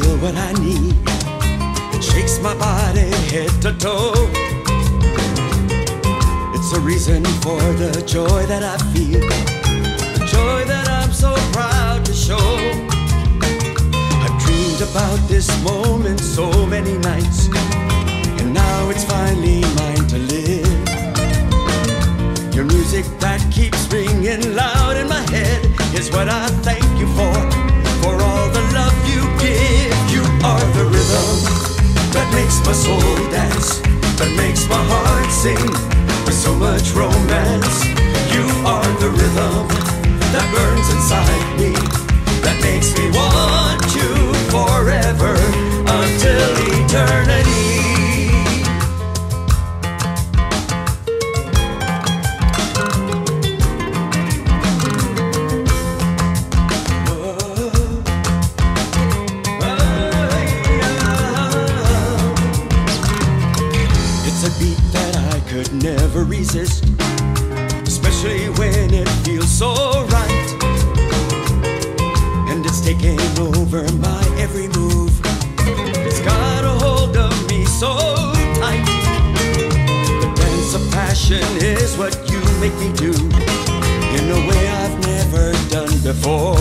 what I need. It shakes my body head to toe. It's a reason for the joy that I feel, the joy that I'm so proud to show. I've dreamed about this moment so many nights, and now it's finally mine to live. Your music that keeps ringing loud in my head is what I thank you for makes my soul dance, that makes my heart sing with so much romance. You are the rhythm that burns inside a beat that I could never resist, especially when it feels so right. And it's taking over my every move. It's got a hold of me so tight. The dance of passion is what you make me do in a way I've never done before.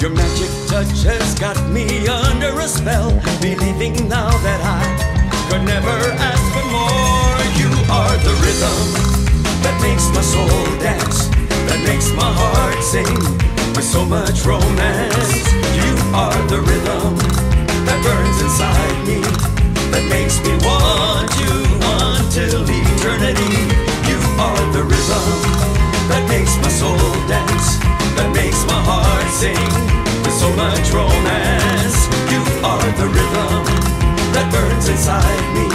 Your magic touch has got me under a spell, believing now that I sing with so much romance. You are the rhythm that burns inside me, that makes me want you until eternity. You are the rhythm that makes my soul dance, that makes my heart sing with so much romance. You are the rhythm that burns inside me,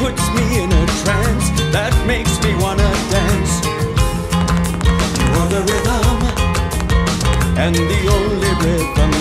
puts me in a trance that makes me wanna dance. You are the rhythm, and the only rhythm